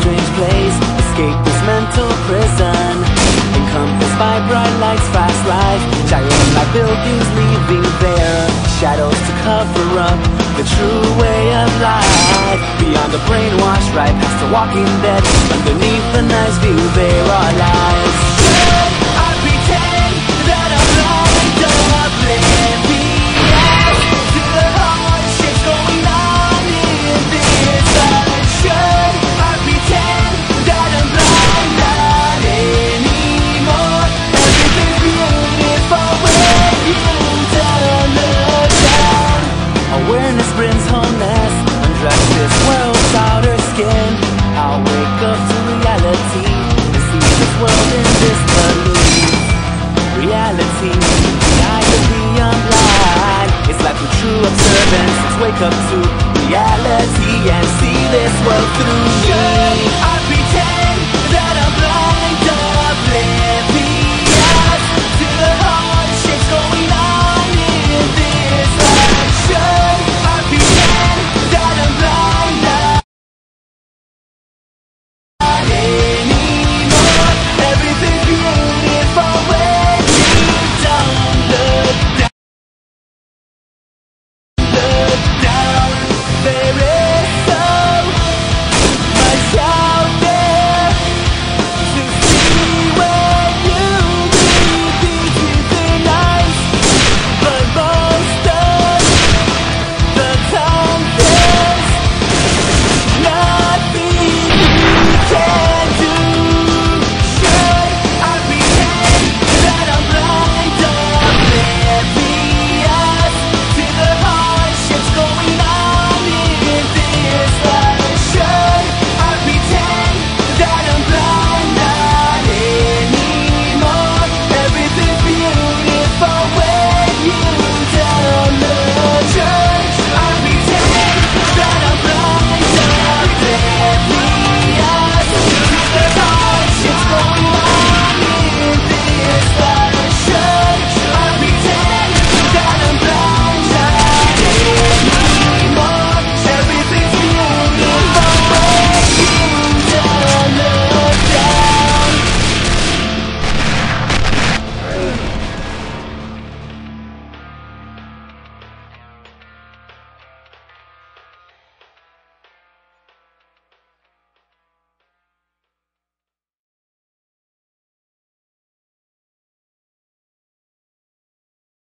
strange place. Escape this mental prison. Encompassed by bright lights, fast life. Gyrating like buildings leaving their shadows to cover up The true way of life. Beyond the brainwash, right past the walking dead. Underneath the nice view, there are lies wake to reality and see this world through me. Should I pretend?